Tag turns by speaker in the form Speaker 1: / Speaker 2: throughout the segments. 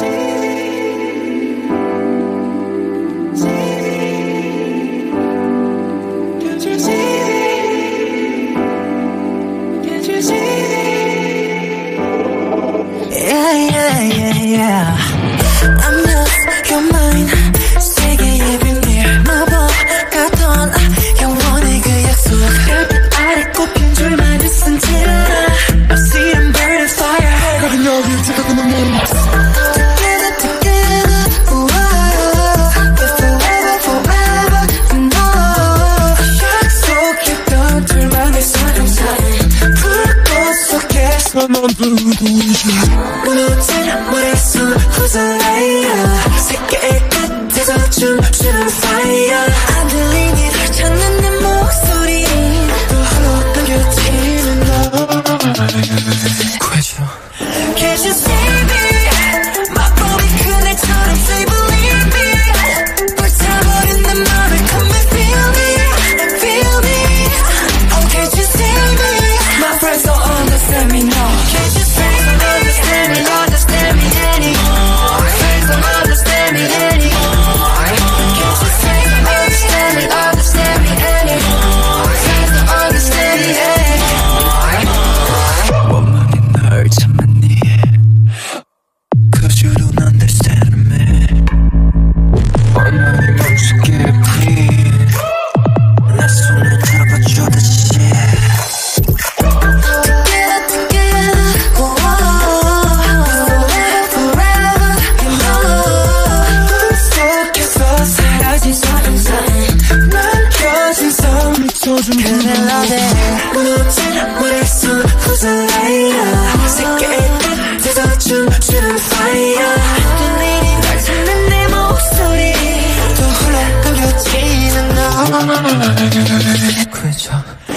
Speaker 1: see
Speaker 2: 너구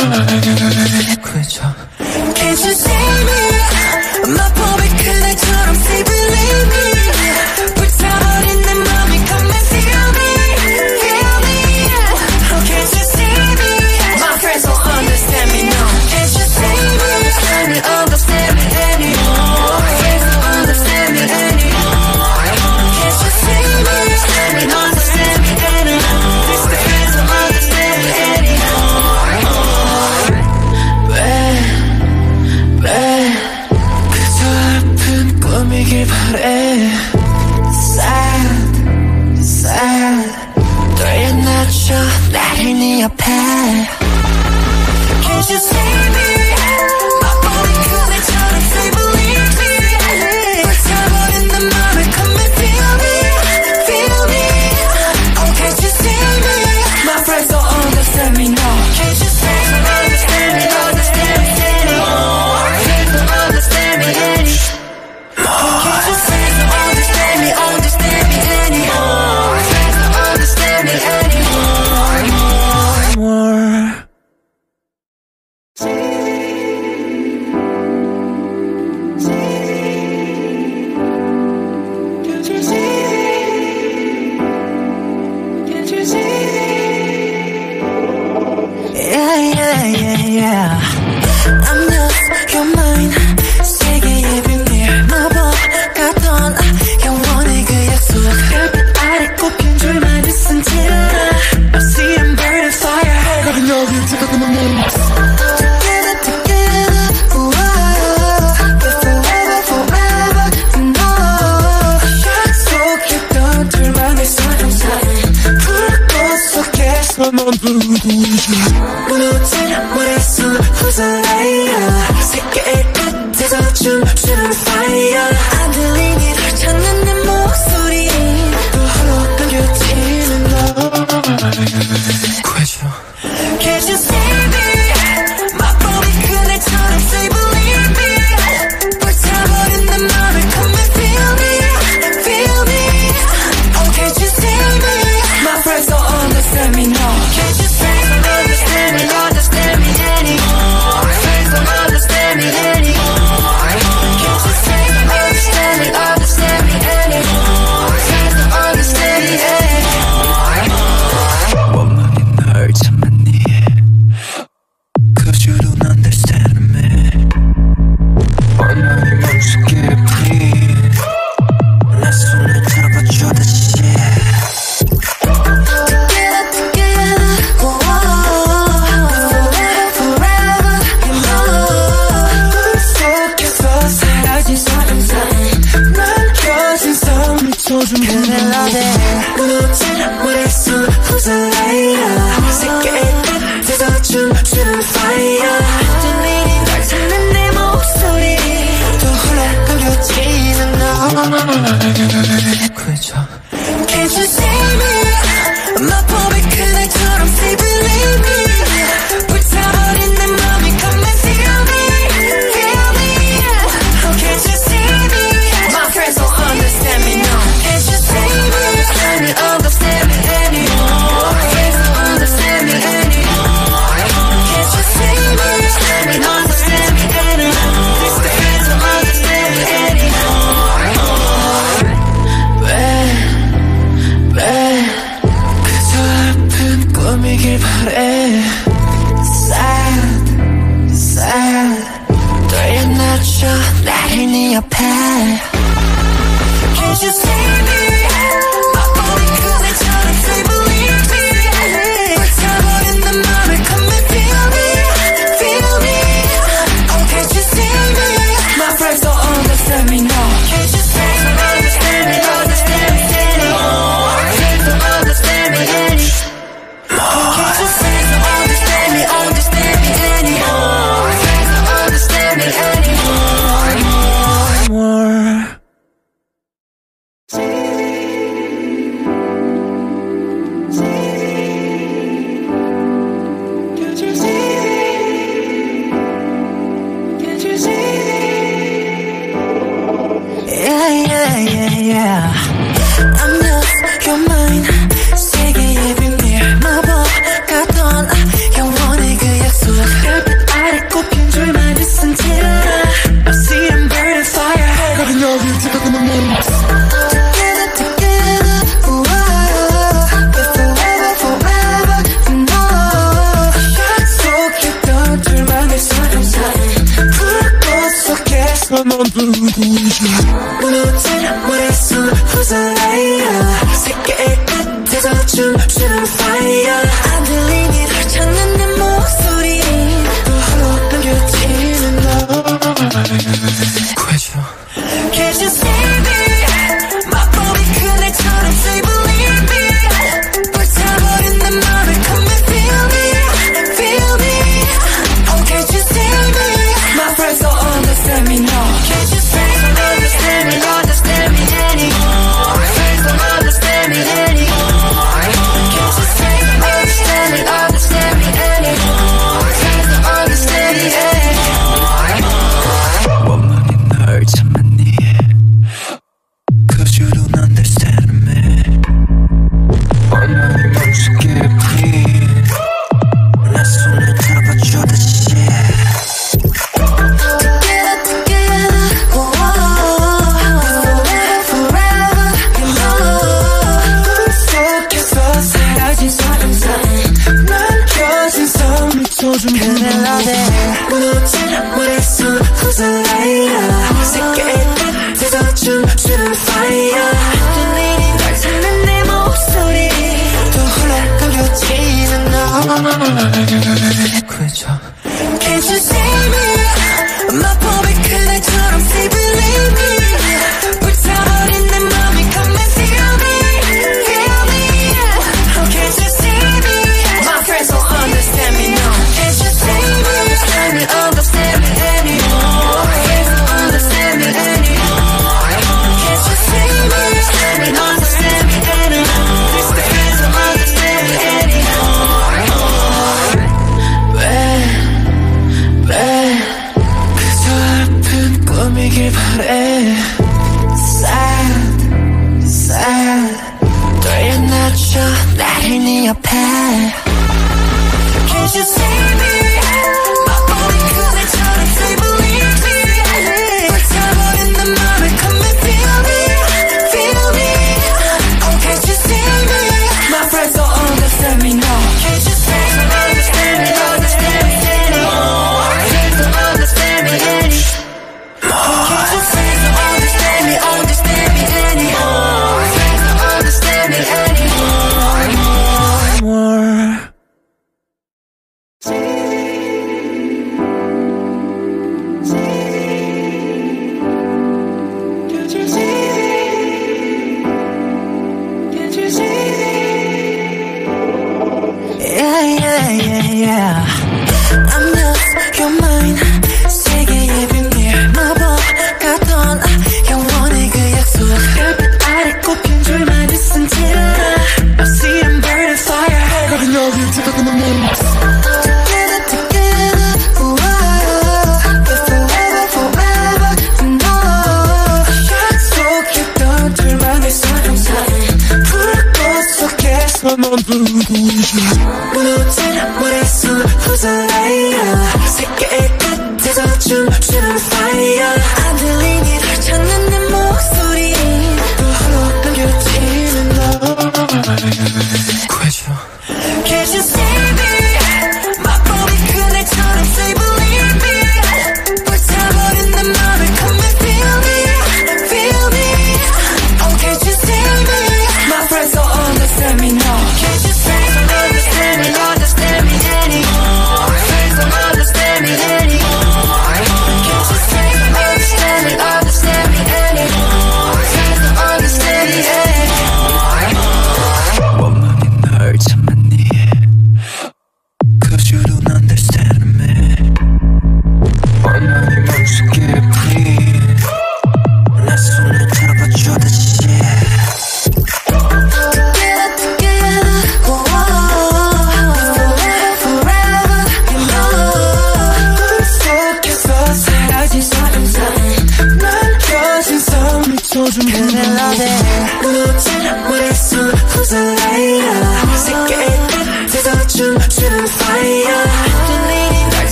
Speaker 1: 음. 그저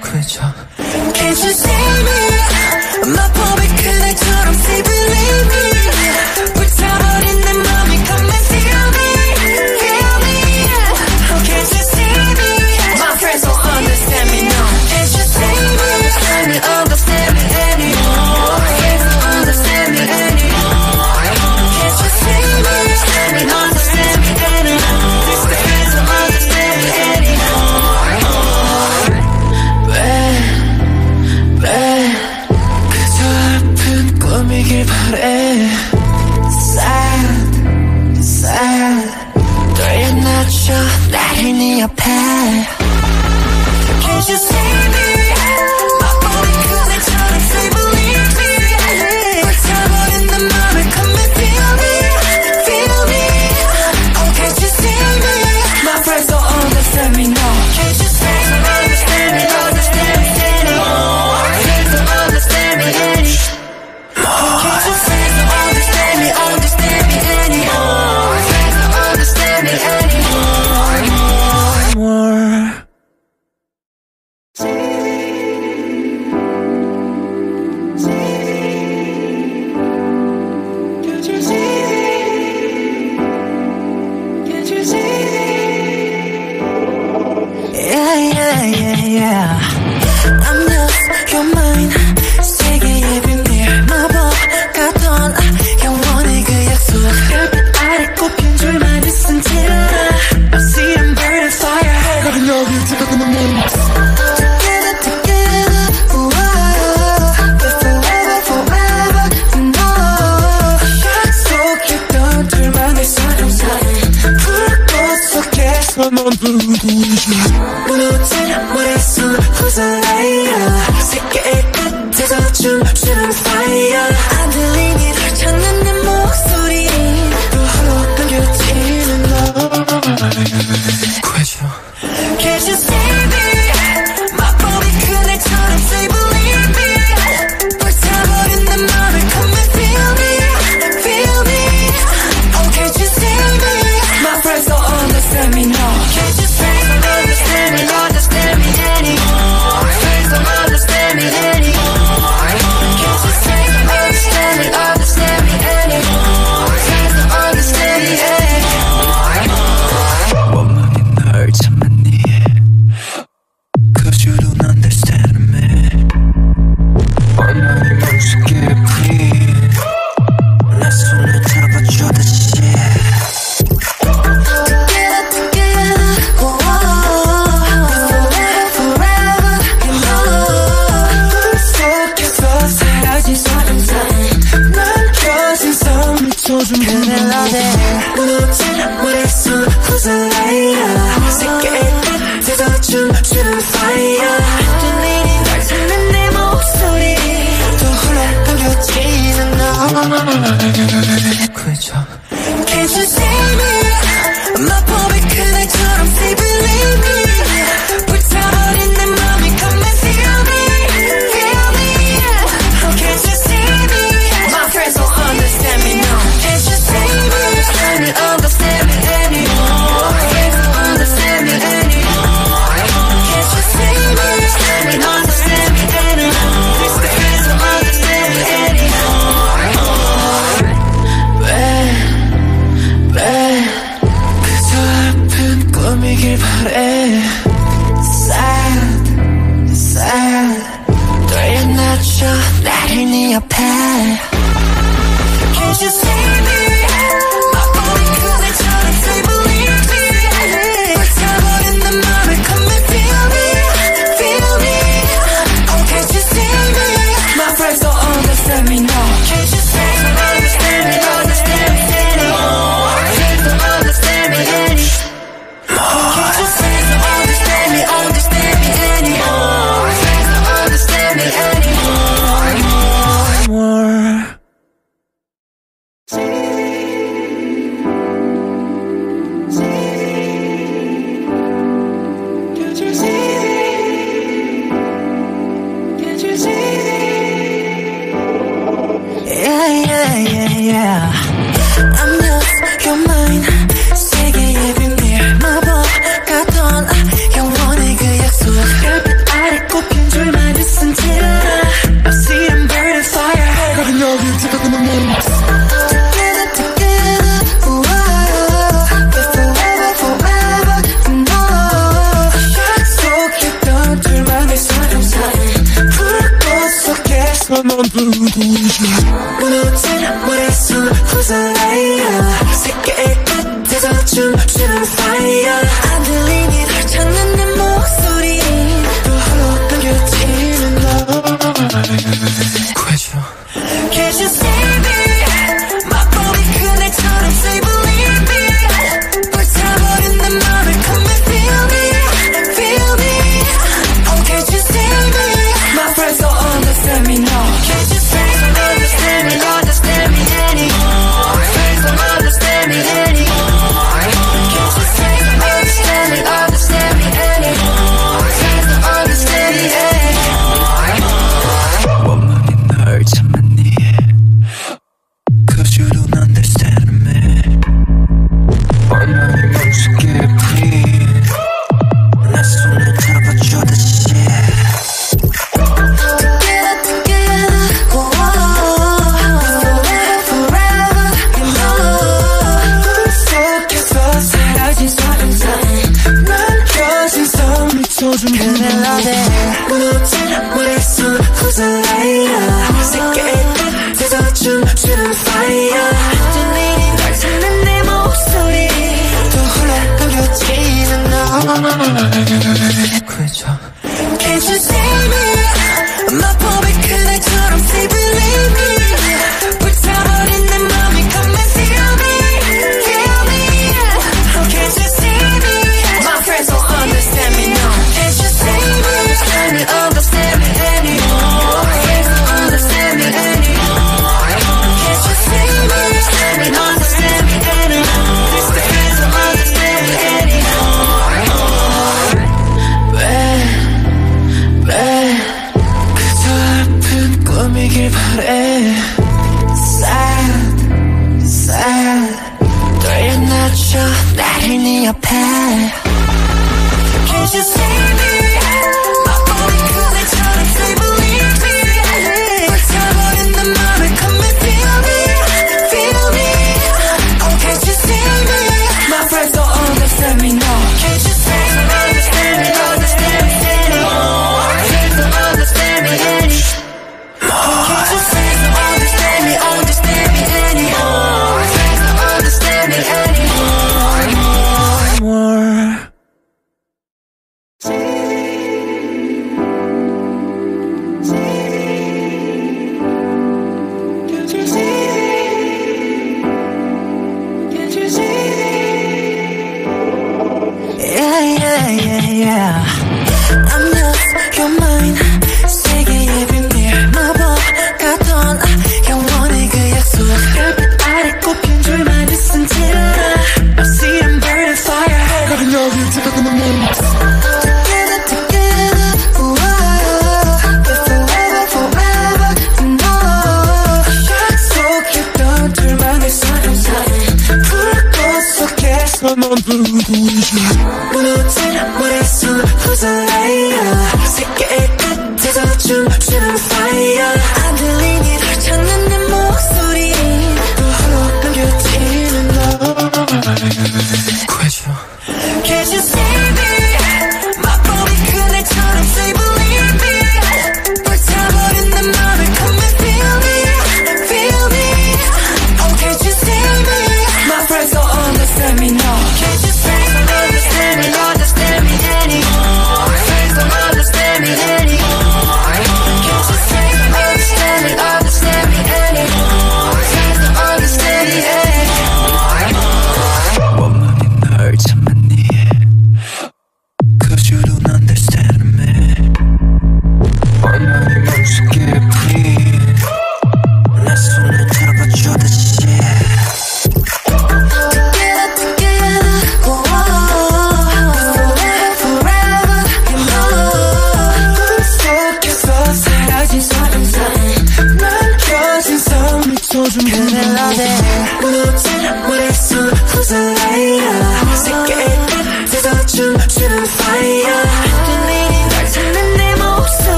Speaker 2: 그저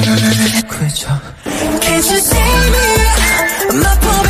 Speaker 1: 너
Speaker 2: 구해줘
Speaker 1: Can't you see me? 마법